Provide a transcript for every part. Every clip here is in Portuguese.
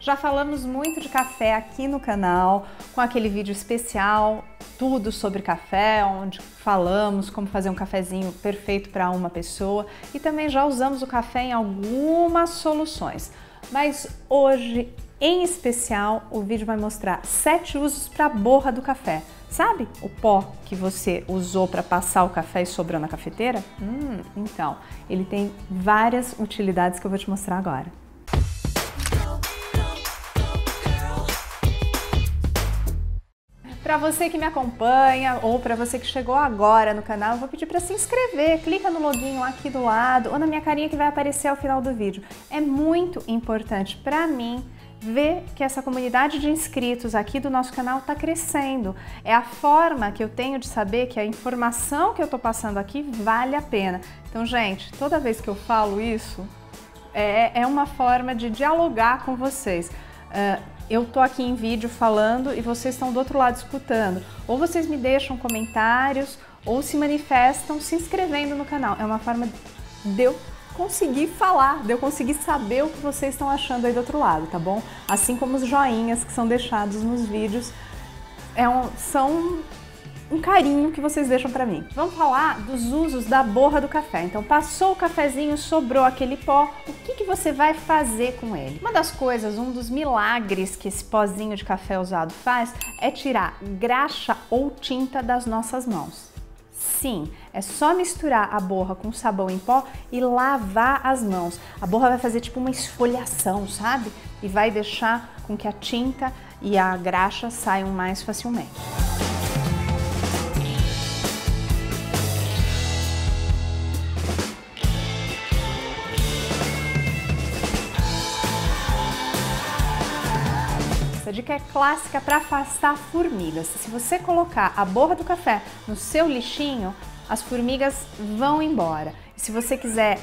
Já falamos muito de café aqui no canal, com aquele vídeo especial, tudo sobre café, onde falamos como fazer um cafezinho perfeito para uma pessoa e também já usamos o café em algumas soluções. Mas hoje, em especial, o vídeo vai mostrar sete usos para a borra do café. Sabe o pó que você usou para passar o café e sobrou na cafeteira? Hum, então, ele tem várias utilidades que eu vou te mostrar agora. Para você que me acompanha ou para você que chegou agora no canal, eu vou pedir para se inscrever. Clica no loginho aqui do lado ou na minha carinha que vai aparecer ao final do vídeo. É muito importante para mim ver que essa comunidade de inscritos aqui do nosso canal está crescendo. É a forma que eu tenho de saber que a informação que eu estou passando aqui vale a pena. Então, gente, toda vez que eu falo isso, é, é uma forma de dialogar com vocês. Uh, eu tô aqui em vídeo falando e vocês estão do outro lado escutando. Ou vocês me deixam comentários ou se manifestam se inscrevendo no canal. É uma forma de eu conseguir falar, de eu conseguir saber o que vocês estão achando aí do outro lado, tá bom? Assim como os joinhas que são deixados nos vídeos é um, são um carinho que vocês deixam para mim. Vamos falar dos usos da borra do café. Então, passou o cafezinho, sobrou aquele pó, o que, que você vai fazer com ele? Uma das coisas, um dos milagres que esse pozinho de café usado faz é tirar graxa ou tinta das nossas mãos. Sim, é só misturar a borra com sabão em pó e lavar as mãos. A borra vai fazer tipo uma esfoliação, sabe? E vai deixar com que a tinta e a graxa saiam mais facilmente. Essa dica é clássica para afastar formigas. Se você colocar a borra do café no seu lixinho, as formigas vão embora. E se você quiser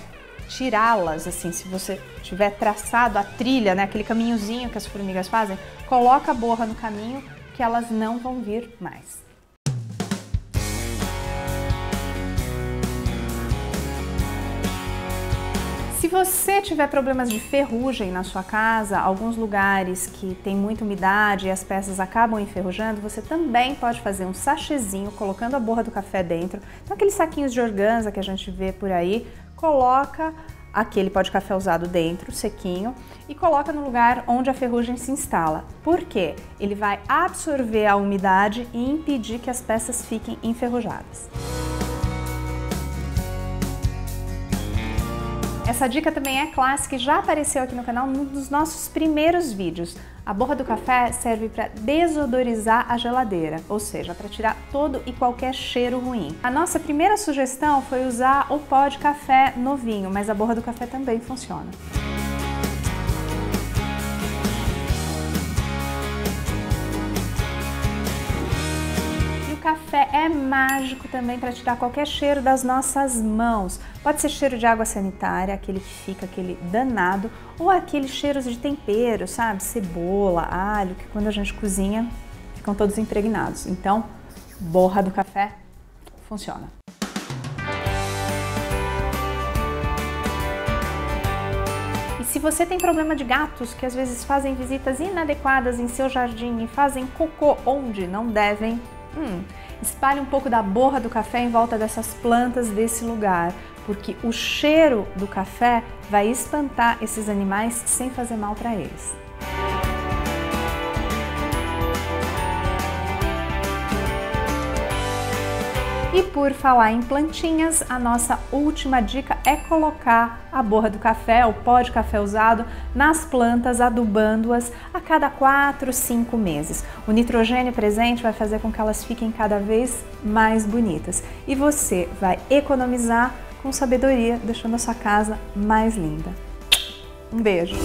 tirá-las, assim, se você tiver traçado a trilha, né, aquele caminhozinho que as formigas fazem, coloca a borra no caminho que elas não vão vir mais. Se você tiver problemas de ferrugem na sua casa, alguns lugares que tem muita umidade e as peças acabam enferrujando, você também pode fazer um sachêzinho colocando a borra do café dentro. Então aqueles saquinhos de organza que a gente vê por aí, coloca aquele pó de café usado dentro, sequinho, e coloca no lugar onde a ferrugem se instala. Por quê? Ele vai absorver a umidade e impedir que as peças fiquem enferrujadas. Essa dica também é clássica e já apareceu aqui no canal num dos nossos primeiros vídeos. A borra do café serve para desodorizar a geladeira, ou seja, para tirar todo e qualquer cheiro ruim. A nossa primeira sugestão foi usar o pó de café novinho, mas a borra do café também funciona. Mágico também para tirar qualquer cheiro das nossas mãos. Pode ser cheiro de água sanitária, aquele que fica aquele danado, ou aqueles cheiros de tempero, sabe? Cebola, alho, que quando a gente cozinha ficam todos impregnados. Então, borra do café funciona. Se você tem problema de gatos que às vezes fazem visitas inadequadas em seu jardim e fazem cocô onde não devem, Hum, espalhe um pouco da borra do café em volta dessas plantas desse lugar, porque o cheiro do café vai espantar esses animais sem fazer mal para eles. E por falar em plantinhas, a nossa última dica é colocar a borra do café, o pó de café usado, nas plantas, adubando-as a cada 4, 5 meses. O nitrogênio presente vai fazer com que elas fiquem cada vez mais bonitas. E você vai economizar com sabedoria, deixando a sua casa mais linda. Um beijo!